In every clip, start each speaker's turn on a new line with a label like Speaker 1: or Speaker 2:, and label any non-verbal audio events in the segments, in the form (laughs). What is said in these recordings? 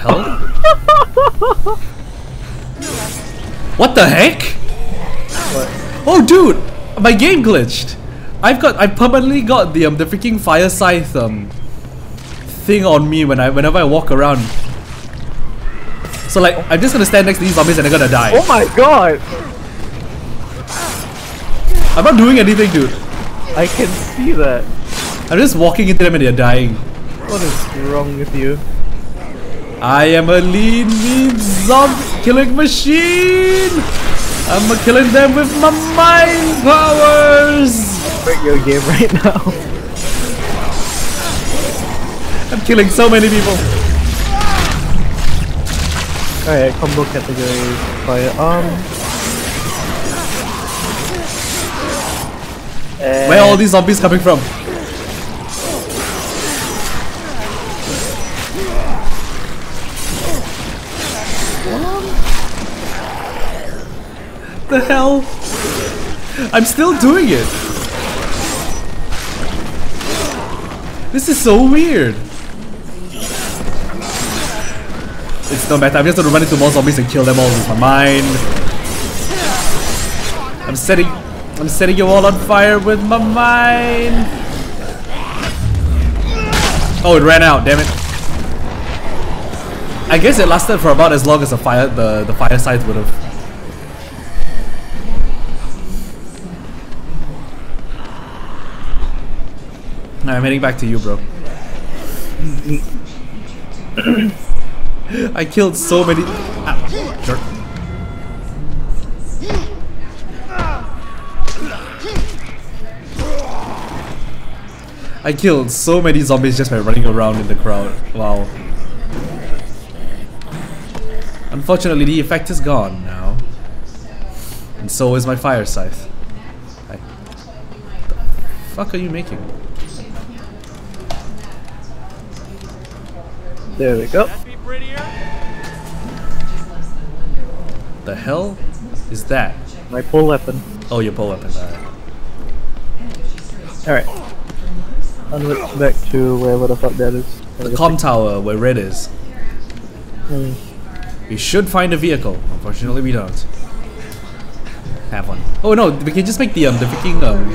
Speaker 1: hell? what the heck?
Speaker 2: What?
Speaker 1: Oh, dude, my game glitched. I've got, I permanently got the um, the freaking fire scythe um thing on me when I whenever I walk around. So like, I'm just gonna stand next to these zombies and they're gonna die.
Speaker 2: Oh my god!
Speaker 1: I'm not doing anything, dude.
Speaker 2: I can see that.
Speaker 1: I'm just walking into them and they're dying.
Speaker 2: What is wrong with you?
Speaker 1: I am a lean, mean zombie killing machine. I'm killing them with my mind powers.
Speaker 2: Break your game right now.
Speaker 1: I'm killing so many people.
Speaker 2: Alright, combo category fire um
Speaker 1: Where are all these zombies coming from? The hell? I'm still doing it. This is so weird. It's no matter. I'm just gonna run into more zombies and kill them all with my mind. I'm setting I'm setting you all on fire with my mind. Oh, it ran out. Damn it. I guess it lasted for about as long as the fire the the fire would have. I'm heading back to you, bro. (coughs) I killed so many. Ah, jerk. I killed so many zombies just by running around in the crowd. Wow. Unfortunately, the effect is gone now. And so is my fire scythe. Hi. The fuck are you making?
Speaker 2: There we go.
Speaker 1: The hell is that?
Speaker 2: My pull weapon.
Speaker 1: Oh, your pole weapon. Alright.
Speaker 2: Alright. Onwards back to wherever the fuck that is.
Speaker 1: The com tower where red is.
Speaker 2: Hmm.
Speaker 1: We should find a vehicle. Unfortunately, we don't have one. Oh no, we can just make the um the freaking um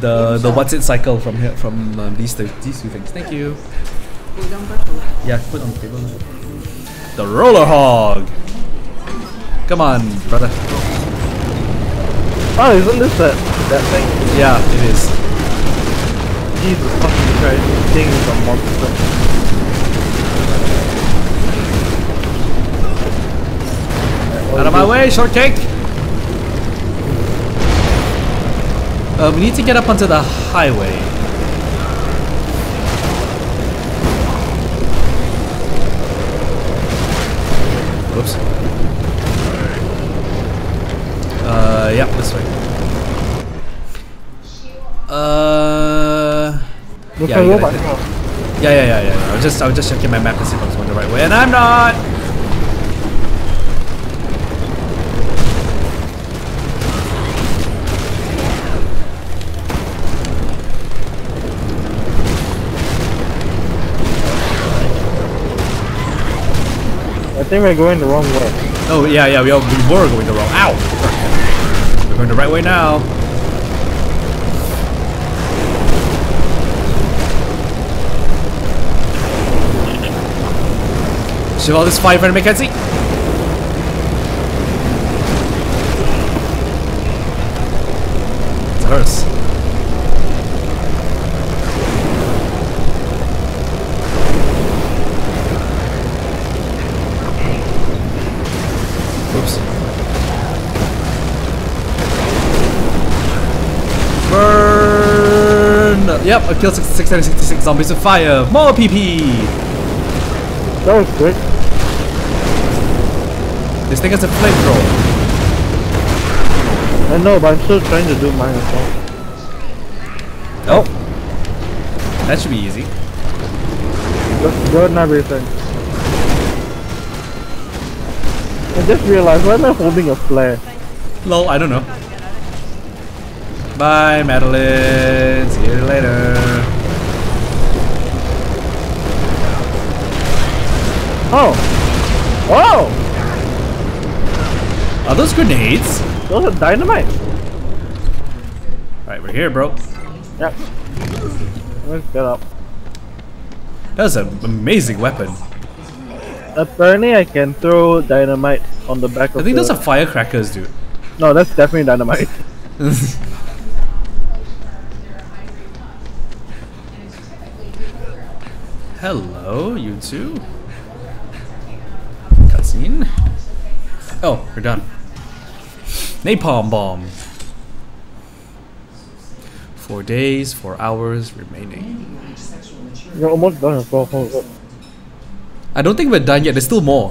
Speaker 1: the the what's it cycle from here from um, these two these two things. Thank you. Yeah, put on the table. The roller hog. Come on, brother.
Speaker 2: Oh, isn't this that that thing?
Speaker 1: Yeah, it is.
Speaker 2: Jesus fucking Christ, this thing is a monster.
Speaker 1: Out of my way, shortcake! Uh, we need to get up onto the highway. Whoops. Uh, yeah, this way. Uh, Yeah,
Speaker 2: at
Speaker 1: you
Speaker 2: robot
Speaker 1: gotta hit-
Speaker 2: now.
Speaker 1: yeah, yeah, yeah, yeah. I was just, I was just checking my map to see if I was going the right way, and I'm not.
Speaker 2: Think we're going the wrong way.
Speaker 1: Oh yeah, yeah, we, all, we were going the wrong. Ow! We're going the right way now. Should all this fire friend Mackenzie? It's a. Oops. Burn! Yep, I killed 666 zombies with fire. More PP!
Speaker 2: That was good.
Speaker 1: This thing has a flamethrower.
Speaker 2: I know, but I'm still trying to do mine as well.
Speaker 1: Oh. That should be easy.
Speaker 2: Just burn everything. I just realized, why am I holding a flare?
Speaker 1: Lol, I don't know. Bye, Madeline. See you later.
Speaker 2: Oh! Oh!
Speaker 1: Are those grenades?
Speaker 2: Those are dynamite!
Speaker 1: Alright, we're here, bro.
Speaker 2: Yep. Let's get up.
Speaker 1: That's an amazing weapon.
Speaker 2: Uh, Apparently I can throw dynamite on the back of
Speaker 1: I think those are firecrackers, dude.
Speaker 2: No, that's definitely dynamite. (laughs)
Speaker 1: Hello, you two. Cutscene. Oh, we're done. Napalm bomb. Four days, four hours remaining.
Speaker 2: You're almost done as well. Hold up.
Speaker 1: I don't think we're done yet. There's still more.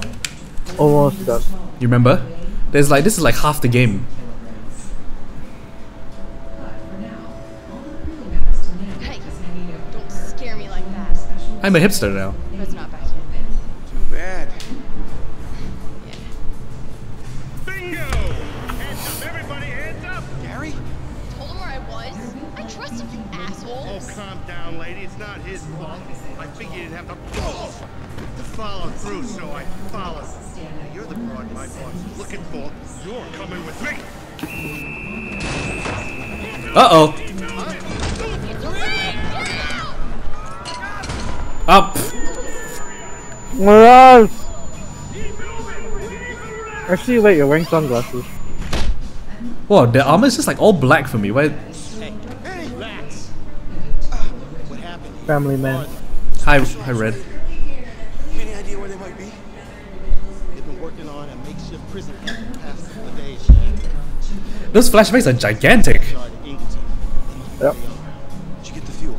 Speaker 2: Almost done.
Speaker 1: You remember? There's like this is like half the game. I'm a hipster now.
Speaker 3: Red's not back yet.
Speaker 4: Too bad.
Speaker 5: Bingo! Hands up, everybody, hands up!
Speaker 4: Gary?
Speaker 3: Told him where I was. I trusted you,
Speaker 5: Oh, calm down, lady. It's not his fault. I figured you'd have the balls to follow through, so I followed. You're the broad my boss is looking for. You're coming with me.
Speaker 1: Uh Up.
Speaker 2: Mirage! Actually, wait, you're wearing sunglasses.
Speaker 1: Whoa, the armor is just like all black for me. Why?
Speaker 4: Hey, hey!
Speaker 5: Relax.
Speaker 4: What happened?
Speaker 2: Family man.
Speaker 1: Hi, hi, Red.
Speaker 4: Any idea where they might be? They've been working on a makeshift prison camp the past couple of days,
Speaker 1: Those flashbangs are gigantic.
Speaker 4: Yard.
Speaker 2: Yep.
Speaker 4: Did you get the fuel?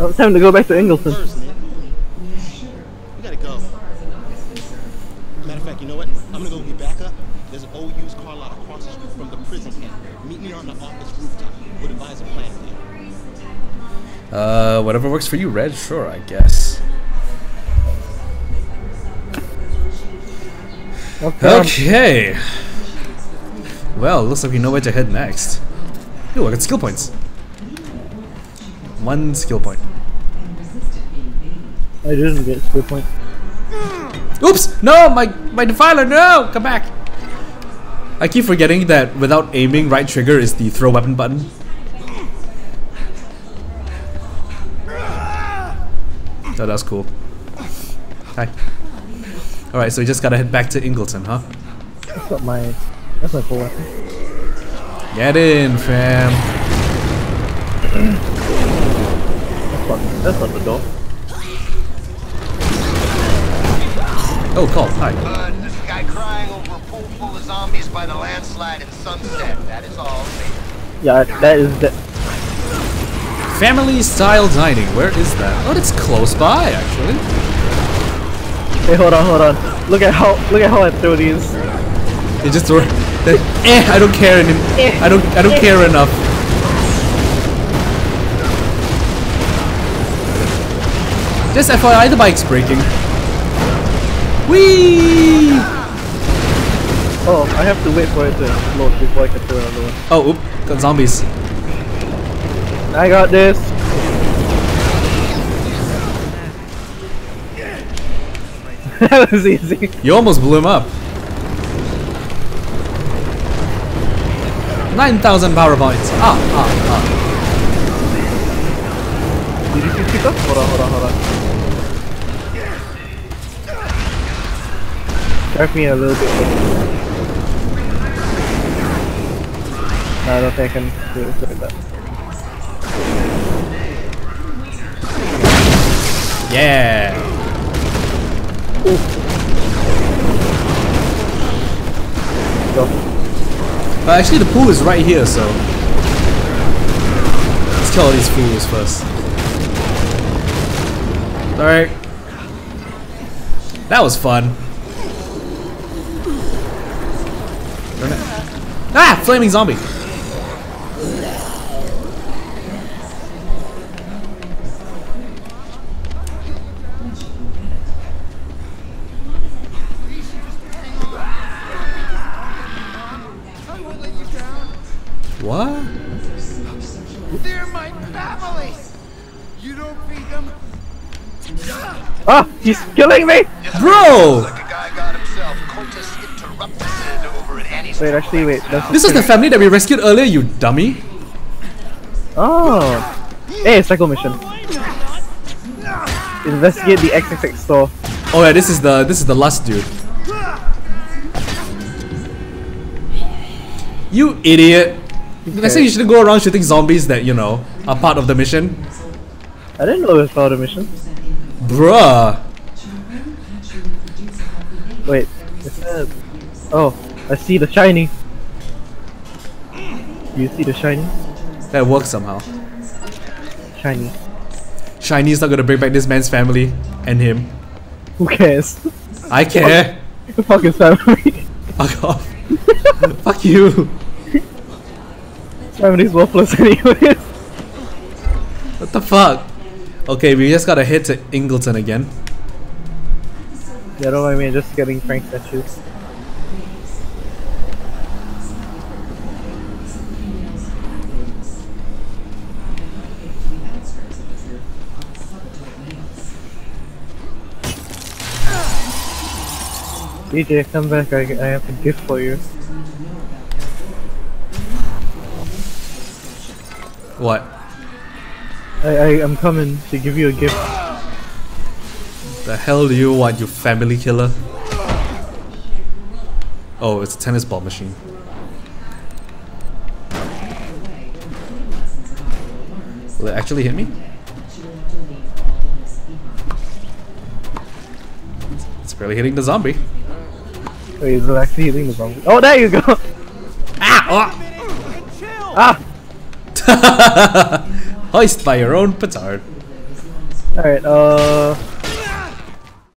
Speaker 2: Oh, it's time to go back to Ingleton.
Speaker 4: First, Nick. We gotta go. Matter of fact, you know what? I'm gonna go get backup. There's an old used car lot across the street from the prison camp. Meet me on the office rooftop. We'll devise a plan there.
Speaker 1: Uh, whatever works for you, Red. Sure, I guess.
Speaker 2: Okay.
Speaker 1: Okay. Well, looks like we know where to head next. Ooh, I got skill points. One skill point.
Speaker 2: I didn't get skill point.
Speaker 1: Oops! No, my my defiler. No, come back. I keep forgetting that without aiming, right trigger is the throw weapon button. Oh, that's cool. Hi. All right, so we just gotta head back to Ingleton, huh?
Speaker 2: That's not my. That's my full weapon.
Speaker 1: Get in, fam.
Speaker 2: That's not, that's not the door.
Speaker 1: Oh, call. Hi.
Speaker 6: Uh, this guy crying over a pool full of zombies by the landslide in Sunset. That is all.
Speaker 2: Yeah, that is the.
Speaker 1: Family style dining. Where is that? Oh, it's close by, actually.
Speaker 2: Hey, hold on, hold on. Look at how look at how I throw these.
Speaker 1: They just throw. They, eh, I don't care any. I don't. I don't care enough. Just FYI, the bike's breaking. Whee!
Speaker 2: Oh, I have to wait for it to load before I can throw another one.
Speaker 1: Oh, oop, got zombies.
Speaker 2: I got this. (laughs) that was easy.
Speaker 1: You almost blew him up. 9,000 power points. Ah, ah, ah.
Speaker 2: Did you pick up? Hold on, hold on, hold on. Drive me a little bit. I don't think I can do that.
Speaker 1: Yeah.
Speaker 2: Go.
Speaker 1: Uh, actually, the pool is right here, so. Let's kill all these fools first. Alright. That was fun. Ah! Flaming zombie! What?
Speaker 6: They're my family. You don't feed them.
Speaker 2: Ah, he's killing me!
Speaker 1: Bro!
Speaker 6: Like a guy got himself. Cultists interrupted over at Annie's.
Speaker 2: Wait, actually, wait. That's
Speaker 1: This is the family that we rescued earlier, you dummy.
Speaker 2: Oh. Hey, cycle mission. Investigate the XXX store.
Speaker 1: Oh yeah, this is the this is the last dude. You idiot! I said you shouldn't go around shooting zombies that you know are part of the mission,
Speaker 2: I didn't know it was part of the mission.
Speaker 1: bruh.
Speaker 2: Wait, that... Oh, I see the shiny. You see the shiny?
Speaker 1: That works somehow.
Speaker 2: Shiny.
Speaker 1: Shiny's not gonna bring back this man's family and him.
Speaker 2: Who cares?
Speaker 1: I care.
Speaker 2: Fuck his family.
Speaker 1: Fuck off. (laughs) Fuck you.
Speaker 2: Family's worthless anyways.
Speaker 1: What the fuck? Okay, we just gotta head to Ingleton again.
Speaker 2: Yeah, don't mind me, just getting Frank statues. DJ, come back, I, I have a gift for you.
Speaker 1: What?
Speaker 2: I, I am coming to give you a gift.
Speaker 1: The hell do you want, you family killer? Oh, it's a tennis ball machine. Will it actually hit me? It's barely hitting the zombie.
Speaker 2: Wait, is it actually hitting the zombie? Oh, there you go! (laughs) (laughs)
Speaker 1: Hoist by your own petard.
Speaker 2: Alright, uh...